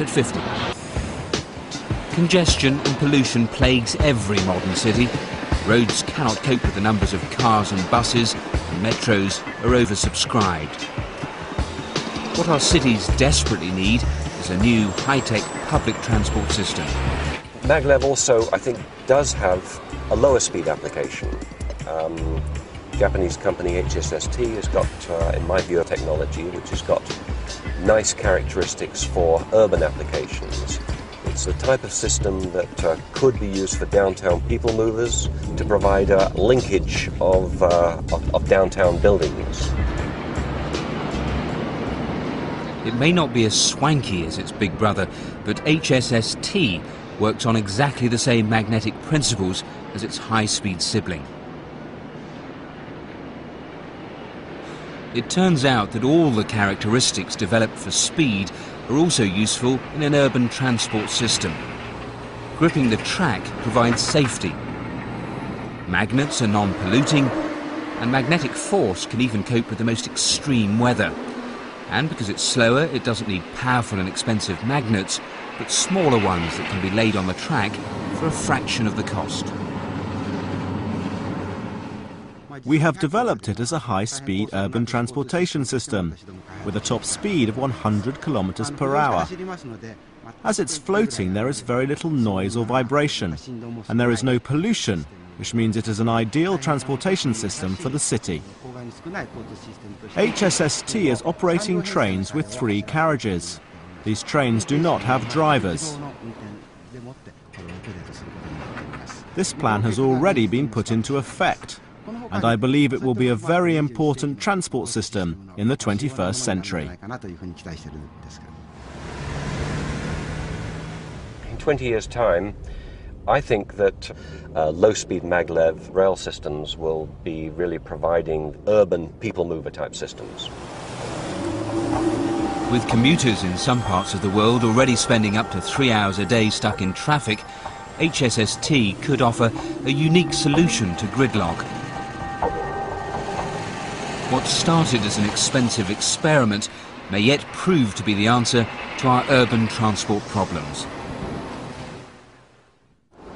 at 50. Congestion and pollution plagues every modern city. Roads cannot cope with the numbers of cars and buses, and metros are oversubscribed. What our cities desperately need is a new high-tech public transport system. maglev also, I think, does have a lower speed application. Um, Japanese company HSST has got, uh, in my view, a technology which has got nice characteristics for urban applications. It's the type of system that uh, could be used for downtown people movers to provide a linkage of, uh, of, of downtown buildings. It may not be as swanky as its big brother, but HSST works on exactly the same magnetic principles as its high-speed sibling. It turns out that all the characteristics developed for speed are also useful in an urban transport system. Gripping the track provides safety. Magnets are non-polluting, and magnetic force can even cope with the most extreme weather. And because it's slower, it doesn't need powerful and expensive magnets, but smaller ones that can be laid on the track for a fraction of the cost. We have developed it as a high-speed urban transportation system with a top speed of 100 kilometers per hour. As it's floating, there is very little noise or vibration, and there is no pollution, which means it is an ideal transportation system for the city. HSST is operating trains with three carriages. These trains do not have drivers. This plan has already been put into effect, and I believe it will be a very important transport system in the 21st century. In 20 years' time, I think that uh, low-speed maglev rail systems will be really providing urban people mover type systems. With commuters in some parts of the world already spending up to three hours a day stuck in traffic, HSST could offer a unique solution to gridlock. What started as an expensive experiment may yet prove to be the answer to our urban transport problems.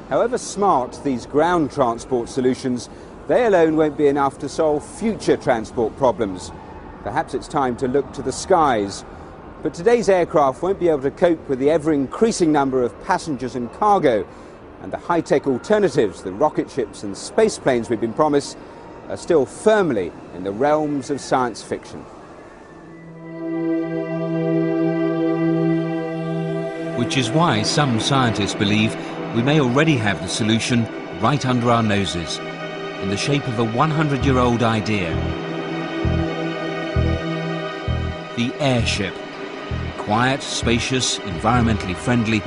However smart these ground transport solutions, they alone won't be enough to solve future transport problems. Perhaps it's time to look to the skies. But today's aircraft won't be able to cope with the ever increasing number of passengers and cargo. And the high tech alternatives, the rocket ships and space planes we've been promised, are still firmly in the realms of science fiction. Which is why some scientists believe we may already have the solution right under our noses, in the shape of a 100-year-old idea. The airship. Quiet, spacious, environmentally friendly,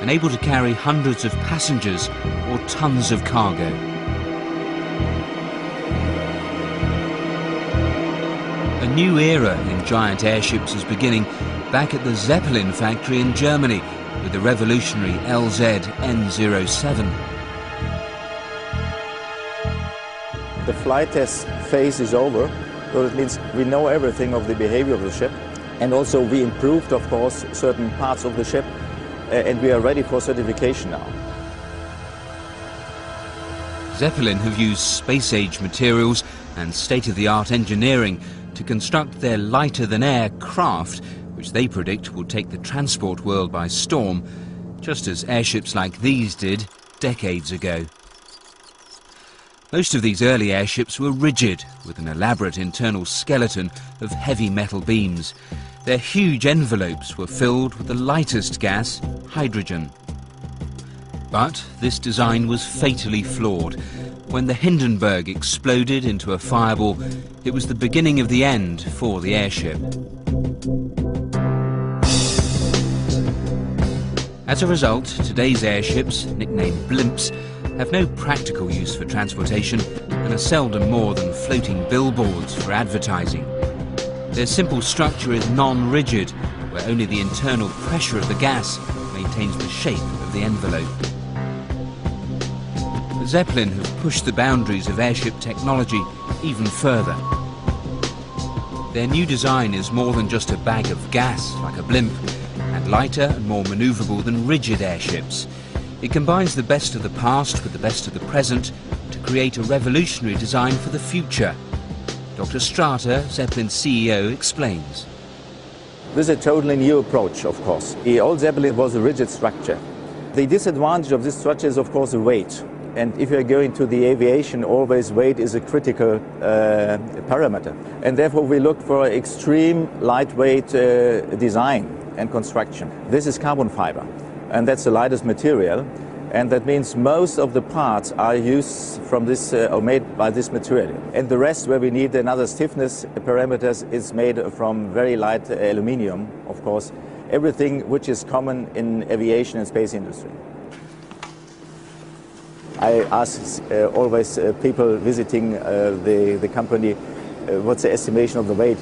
and able to carry hundreds of passengers or tons of cargo. New era in giant airships is beginning back at the Zeppelin factory in Germany with the revolutionary LZ N07. The flight test phase is over, so it means we know everything of the behavior of the ship. And also we improved, of course, certain parts of the ship, uh, and we are ready for certification now. Zeppelin have used space-age materials and state-of-the-art engineering to construct their lighter-than-air craft which they predict will take the transport world by storm, just as airships like these did decades ago. Most of these early airships were rigid, with an elaborate internal skeleton of heavy metal beams. Their huge envelopes were filled with the lightest gas, hydrogen. But this design was fatally flawed. When the Hindenburg exploded into a fireball, it was the beginning of the end for the airship. As a result, today's airships, nicknamed blimps, have no practical use for transportation and are seldom more than floating billboards for advertising. Their simple structure is non-rigid, where only the internal pressure of the gas maintains the shape of the envelope. Zeppelin have pushed the boundaries of airship technology even further. Their new design is more than just a bag of gas, like a blimp, and lighter and more manoeuvrable than rigid airships. It combines the best of the past with the best of the present to create a revolutionary design for the future. Dr. Strata, Zeppelin's CEO, explains. This is a totally new approach, of course. The old Zeppelin was a rigid structure. The disadvantage of this structure is, of course, the weight. And if you're going to the aviation, always weight is a critical uh, parameter. And therefore, we look for extreme lightweight uh, design and construction. This is carbon fiber and that's the lightest material. And that means most of the parts are used from this uh, or made by this material. And the rest, where we need another stiffness parameters, is made from very light aluminium, of course. Everything which is common in aviation and space industry. I ask uh, always uh, people visiting uh, the, the company uh, what's the estimation of the weight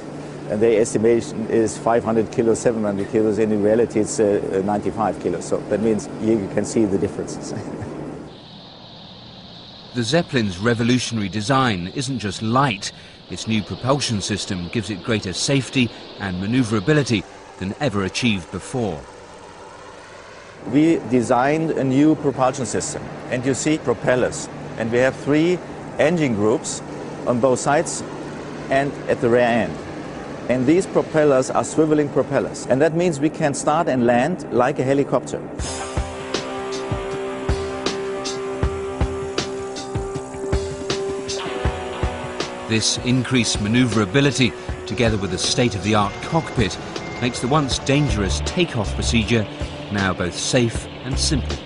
and their estimation is 500 kilos, 700 kilos. And in reality, it's uh, 95 kilos. So that means you can see the differences. the Zeppelin's revolutionary design isn't just light. Its new propulsion system gives it greater safety and maneuverability than ever achieved before. We designed a new propulsion system, and you see propellers. And we have three engine groups on both sides and at the rear end. And these propellers are swiveling propellers. And that means we can start and land like a helicopter. This increased maneuverability, together with a state-of-the-art cockpit, makes the once dangerous takeoff procedure now both safe and simple.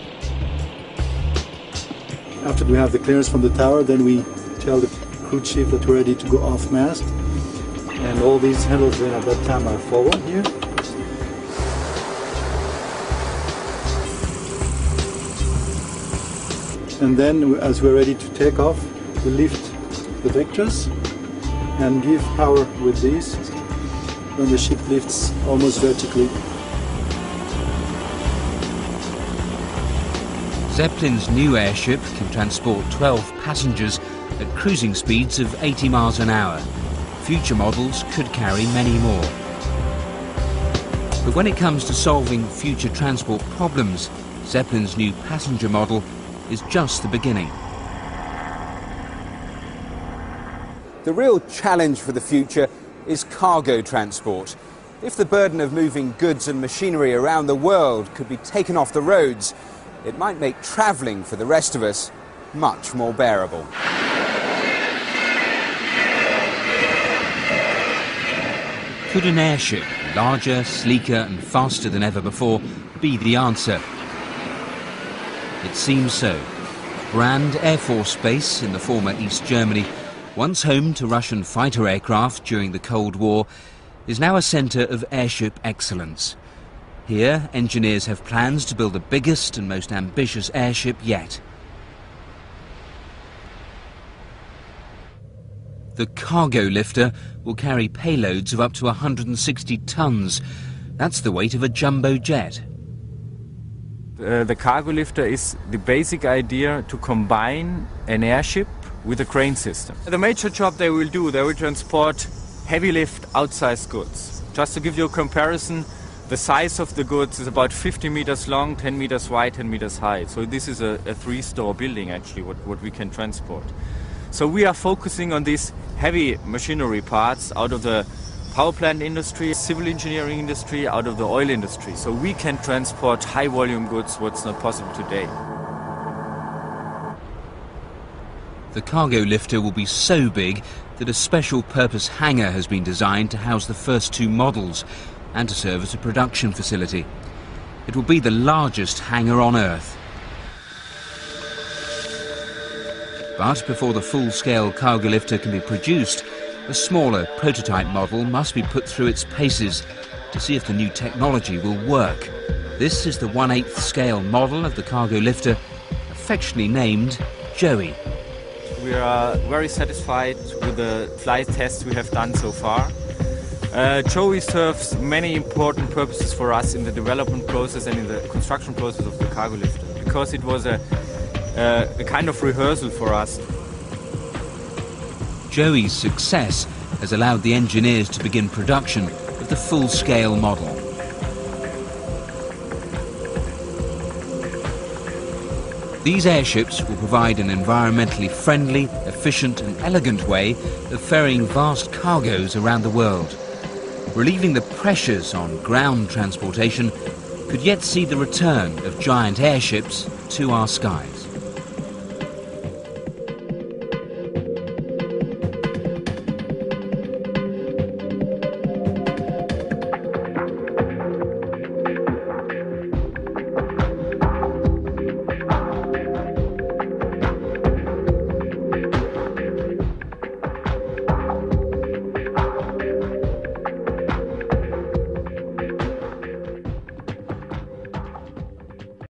After we have the clearance from the tower, then we tell the crew chief that we're ready to go off mast and all these handles then at that time are forward here. And then as we're ready to take off, we lift the vectors and give power with these when the ship lifts almost vertically. Zeppelin's new airship can transport 12 passengers at cruising speeds of 80 miles an hour future models could carry many more. But when it comes to solving future transport problems, Zeppelin's new passenger model is just the beginning. The real challenge for the future is cargo transport. If the burden of moving goods and machinery around the world could be taken off the roads, it might make travelling for the rest of us much more bearable. Could an airship, larger, sleeker and faster than ever before, be the answer? It seems so. Brand Air Force Base in the former East Germany, once home to Russian fighter aircraft during the Cold War, is now a centre of airship excellence. Here, engineers have plans to build the biggest and most ambitious airship yet. The cargo lifter will carry payloads of up to 160 tons. That's the weight of a jumbo jet. Uh, the cargo lifter is the basic idea to combine an airship with a crane system. The major job they will do, they will transport heavy lift outsized goods. Just to give you a comparison, the size of the goods is about 50 meters long, 10 meters wide, 10 meters high. So this is a, a three-store building actually, what, what we can transport. So we are focusing on these heavy machinery parts out of the power plant industry, civil engineering industry, out of the oil industry. So we can transport high volume goods, what's not possible today. The cargo lifter will be so big that a special purpose hangar has been designed to house the first two models and to serve as a production facility. It will be the largest hangar on Earth. But before the full-scale cargo lifter can be produced, a smaller prototype model must be put through its paces to see if the new technology will work. This is the 1 8th scale model of the cargo lifter, affectionately named Joey. We are very satisfied with the flight tests we have done so far. Uh, Joey serves many important purposes for us in the development process and in the construction process of the cargo lifter because it was a, uh, a kind of rehearsal for us. Joey's success has allowed the engineers to begin production of the full-scale model. These airships will provide an environmentally friendly, efficient and elegant way of ferrying vast cargoes around the world. Relieving the pressures on ground transportation could yet see the return of giant airships to our skies.